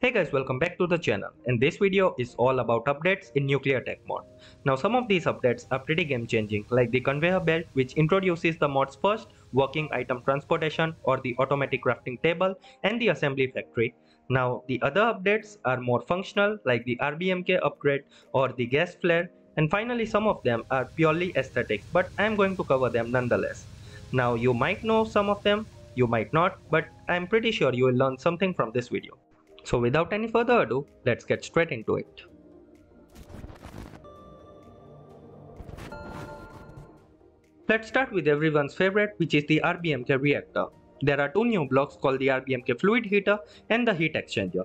Hey guys welcome back to the channel and this video is all about updates in nuclear tech mod. Now some of these updates are pretty game changing like the conveyor belt which introduces the mod's first working item transportation or the automatic crafting table and the assembly factory. Now the other updates are more functional like the RBMK upgrade or the gas flare and finally some of them are purely aesthetic but I am going to cover them nonetheless. Now you might know some of them, you might not but I am pretty sure you will learn something from this video. So without any further ado, let's get straight into it. Let's start with everyone's favorite which is the RBMK reactor. There are two new blocks called the RBMK fluid heater and the heat exchanger.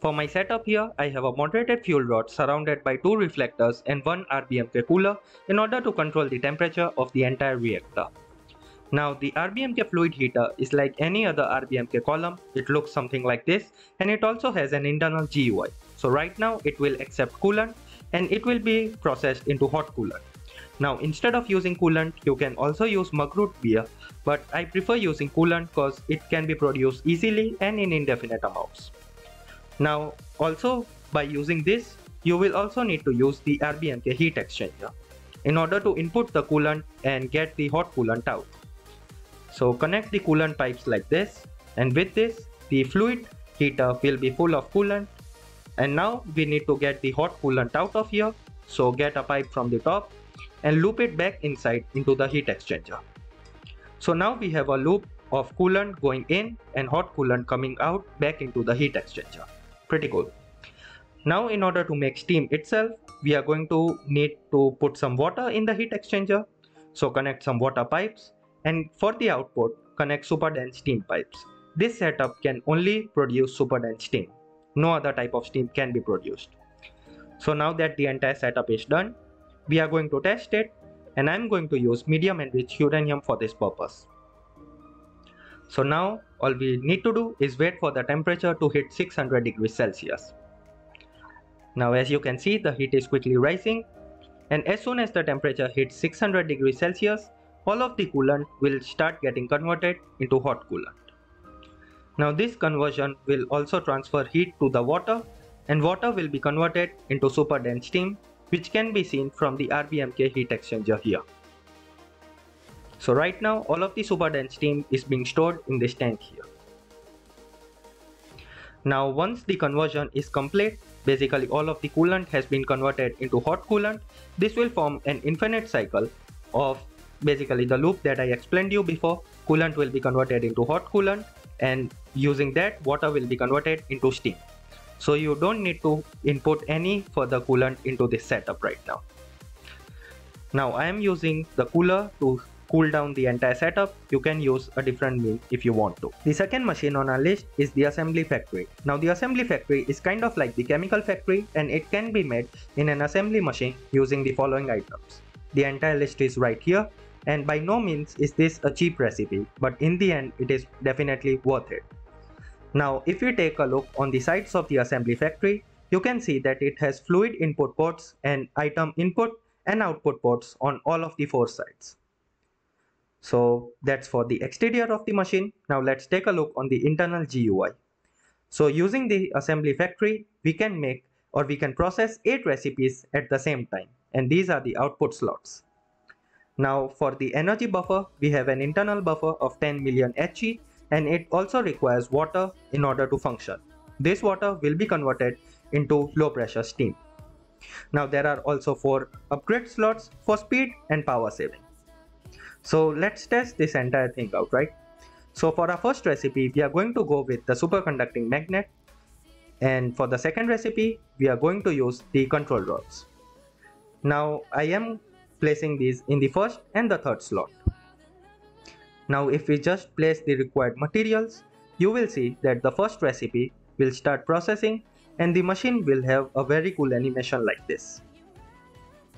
For my setup here, I have a moderated fuel rod surrounded by two reflectors and one RBMK cooler in order to control the temperature of the entire reactor. Now the RBMK fluid heater is like any other RBMK column, it looks something like this and it also has an internal GUI. So right now it will accept coolant and it will be processed into hot coolant. Now instead of using coolant you can also use mug root beer but I prefer using coolant because it can be produced easily and in indefinite amounts. Now also by using this you will also need to use the RBMK heat exchanger in order to input the coolant and get the hot coolant out. So connect the coolant pipes like this and with this the fluid heater will be full of coolant and now we need to get the hot coolant out of here so get a pipe from the top and loop it back inside into the heat exchanger. So now we have a loop of coolant going in and hot coolant coming out back into the heat exchanger. Pretty cool. Now in order to make steam itself, we are going to need to put some water in the heat exchanger. So connect some water pipes and for the output connect super dense steam pipes. This setup can only produce super dense steam. No other type of steam can be produced. So now that the entire setup is done, we are going to test it and I'm going to use medium enriched uranium for this purpose. So now all we need to do is wait for the temperature to hit 600 degrees Celsius. Now as you can see the heat is quickly rising and as soon as the temperature hits 600 degrees Celsius all of the coolant will start getting converted into hot coolant. Now this conversion will also transfer heat to the water and water will be converted into super dense steam which can be seen from the RBMK heat exchanger here. So right now all of the super dense steam is being stored in this tank here. Now once the conversion is complete, basically all of the coolant has been converted into hot coolant, this will form an infinite cycle of basically the loop that I explained you before coolant will be converted into hot coolant and using that water will be converted into steam. So you don't need to input any further coolant into this setup right now. Now I am using the cooler to cool down the entire setup. You can use a different mean if you want to. The second machine on our list is the assembly factory. Now the assembly factory is kind of like the chemical factory and it can be made in an assembly machine using the following items. The entire list is right here and by no means is this a cheap recipe but in the end it is definitely worth it. Now if you take a look on the sides of the assembly factory you can see that it has fluid input ports and item input and output ports on all of the four sides. So that's for the exterior of the machine. Now let's take a look on the internal GUI. So using the assembly factory, we can make or we can process 8 recipes at the same time and these are the output slots. Now for the energy buffer, we have an internal buffer of 10 million He and it also requires water in order to function. This water will be converted into low pressure steam. Now there are also 4 upgrade slots for speed and power saving. So let's test this entire thing out, right? So for our first recipe, we are going to go with the superconducting magnet. And for the second recipe, we are going to use the control rods. Now I am placing these in the first and the third slot. Now if we just place the required materials, you will see that the first recipe will start processing and the machine will have a very cool animation like this.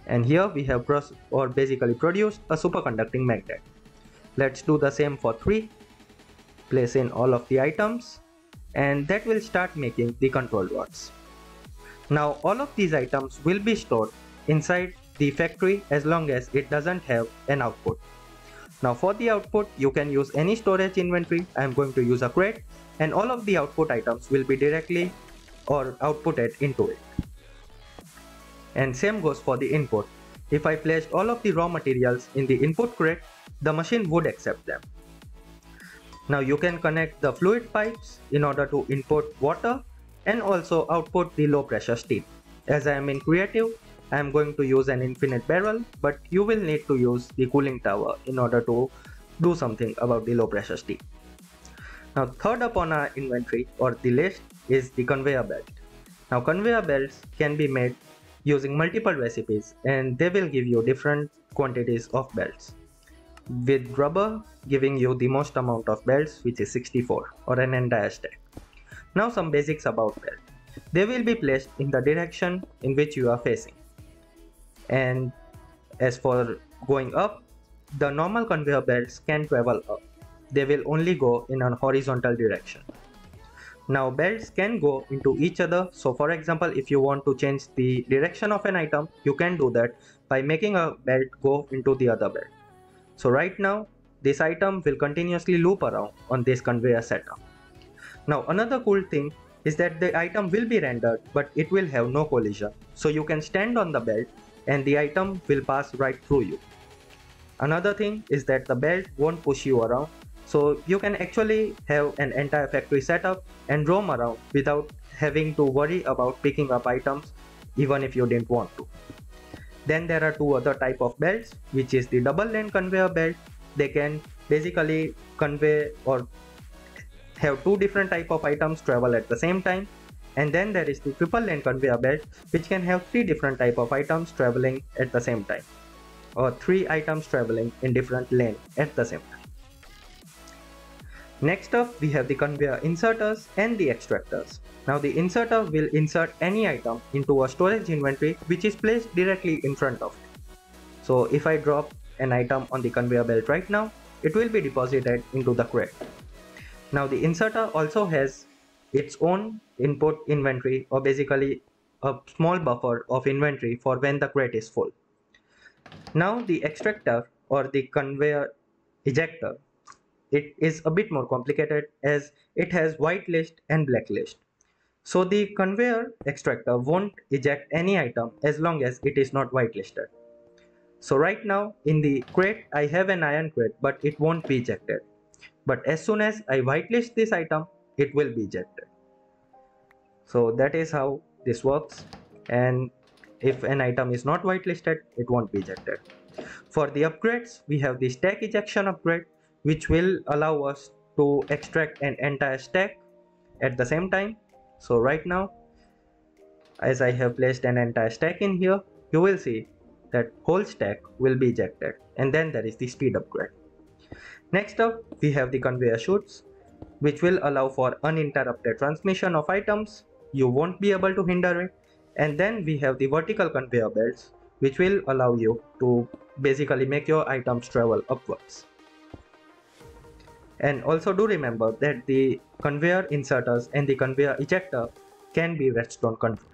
And here we have or basically produced a superconducting magnet. Let's do the same for 3. Place in all of the items and that will start making the control rods. Now all of these items will be stored inside the factory as long as it doesn't have an output. Now for the output, you can use any storage inventory. I am going to use a crate and all of the output items will be directly or outputted into it. And same goes for the input. If I placed all of the raw materials in the input crate, the machine would accept them. Now you can connect the fluid pipes in order to input water and also output the low pressure steam. As I am in creative, I am going to use an infinite barrel, but you will need to use the cooling tower in order to do something about the low pressure steam. Now third up on our inventory or the list is the conveyor belt. Now conveyor belts can be made using multiple recipes and they will give you different quantities of belts with rubber giving you the most amount of belts which is 64 or an entire stack. Now some basics about belt. They will be placed in the direction in which you are facing. And as for going up, the normal conveyor belts can travel up. They will only go in a horizontal direction. Now belts can go into each other. So for example, if you want to change the direction of an item, you can do that by making a belt go into the other belt. So right now, this item will continuously loop around on this conveyor setup. Now another cool thing is that the item will be rendered but it will have no collision. So you can stand on the belt and the item will pass right through you. Another thing is that the belt won't push you around so you can actually have an entire factory setup and roam around without having to worry about picking up items even if you didn't want to. Then there are two other type of belts which is the double lane conveyor belt. They can basically convey or have two different type of items travel at the same time. And then there is the triple lane conveyor belt which can have three different type of items traveling at the same time or three items traveling in different lane at the same time. Next up we have the conveyor inserters and the extractors. Now the inserter will insert any item into a storage inventory which is placed directly in front of it. So if I drop an item on the conveyor belt right now, it will be deposited into the crate. Now the inserter also has its own input inventory or basically a small buffer of inventory for when the crate is full. Now the extractor or the conveyor ejector, it is a bit more complicated as it has whitelist and blacklist. So the conveyor extractor won't eject any item as long as it is not whitelisted. So right now in the crate I have an iron crate but it won't be ejected. But as soon as I whitelist this item it will be ejected. So that is how this works and if an item is not whitelisted it won't be ejected. For the upgrades we have the stack ejection upgrade which will allow us to extract an entire stack at the same time so right now as I have placed an entire stack in here you will see that whole stack will be ejected and then there is the speed upgrade. Next up we have the conveyor chutes which will allow for uninterrupted transmission of items you won't be able to hinder it and then we have the vertical conveyor belts which will allow you to basically make your items travel upwards. And also do remember that the conveyor inserters and the conveyor ejector can be redstone controlled.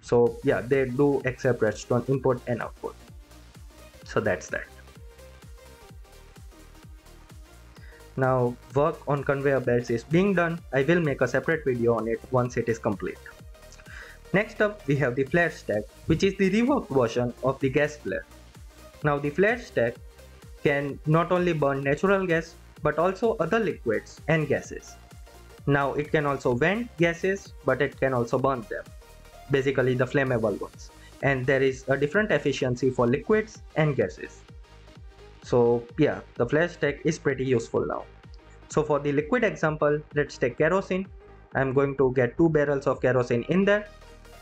So yeah, they do accept redstone input and output. So that's that. Now work on conveyor belts is being done. I will make a separate video on it once it is complete. Next up we have the flare stack which is the reworked version of the gas flare. Now the flare stack can not only burn natural gas but also other liquids and gases. Now it can also vent gases but it can also burn them, basically the flammable ones. And there is a different efficiency for liquids and gases. So yeah, the flare stack is pretty useful now. So for the liquid example, let's take kerosene. I'm going to get two barrels of kerosene in there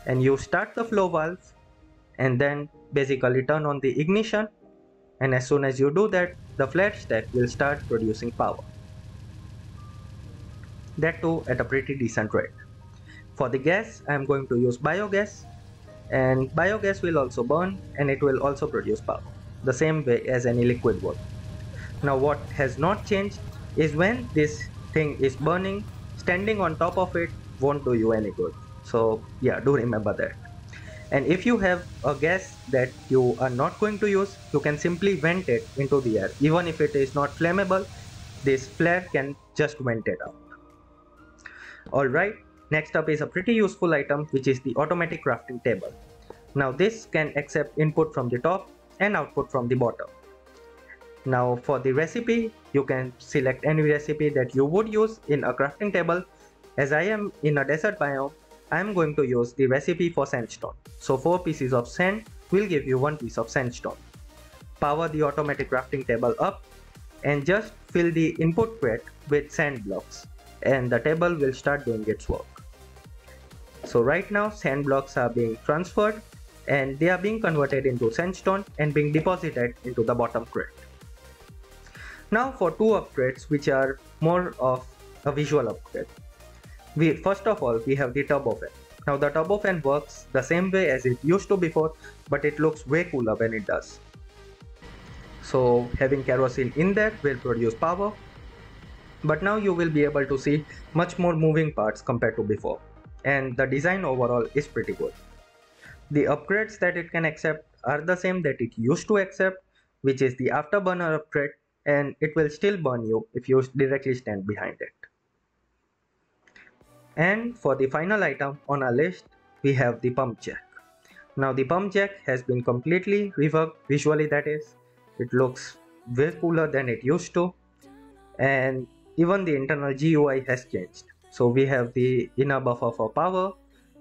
and you start the flow valve and then basically turn on the ignition and as soon as you do that the flare stack will start producing power. That too at a pretty decent rate. For the gas I am going to use biogas and biogas will also burn and it will also produce power the same way as any liquid would. Now what has not changed is when this thing is burning standing on top of it won't do you any good. So yeah do remember that and if you have a gas that you are not going to use you can simply vent it into the air even if it is not flammable this flare can just vent it out alright Next up is a pretty useful item which is the automatic crafting table. Now this can accept input from the top and output from the bottom. Now for the recipe, you can select any recipe that you would use in a crafting table. As I am in a desert biome, I am going to use the recipe for sandstone. So 4 pieces of sand will give you 1 piece of sandstone. Power the automatic crafting table up and just fill the input crate with sand blocks and the table will start doing its work. So right now sand blocks are being transferred and they are being converted into sandstone and being deposited into the bottom crate. Now for two upgrades which are more of a visual upgrade. We, first of all we have the turbo fan. Now the turbo fan works the same way as it used to before but it looks way cooler when it does. So having kerosene in there will produce power but now you will be able to see much more moving parts compared to before and the design overall is pretty good. The upgrades that it can accept are the same that it used to accept which is the afterburner upgrade and it will still burn you if you directly stand behind it. And for the final item on our list we have the pump jack. Now the pump jack has been completely reworked visually that is. It looks way cooler than it used to and even the internal GUI has changed. So we have the inner buffer for power,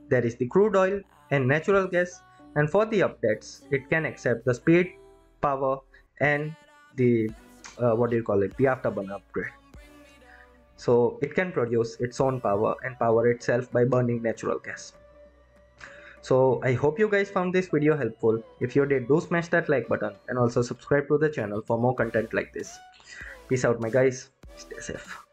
there is the crude oil and natural gas and for the updates it can accept the speed, power and the uh, what do you call it the afterburner upgrade. So it can produce its own power and power itself by burning natural gas. So I hope you guys found this video helpful. If you did do smash that like button and also subscribe to the channel for more content like this. Peace out my guys. Stay safe.